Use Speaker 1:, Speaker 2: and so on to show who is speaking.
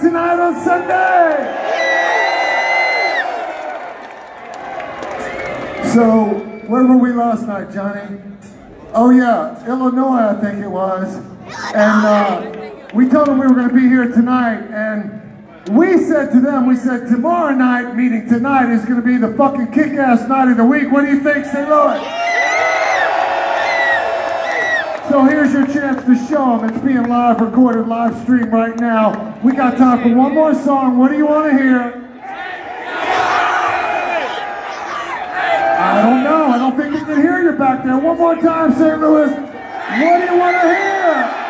Speaker 1: tonight on Sunday. So, where were we last night, Johnny? Oh yeah, Illinois, I think it was. And uh, we told them we were going to be here tonight, and we said to them, we said tomorrow night, meeting tonight, is going to be the fucking kick-ass night of the week. What do you think, St. Louis? So here's your chance to show them. It's being live recorded, live stream right now. We got time for one more song. What do you want to hear? I don't know. I don't think we can hear you back there. One more time, St. Louis. What do you want to hear?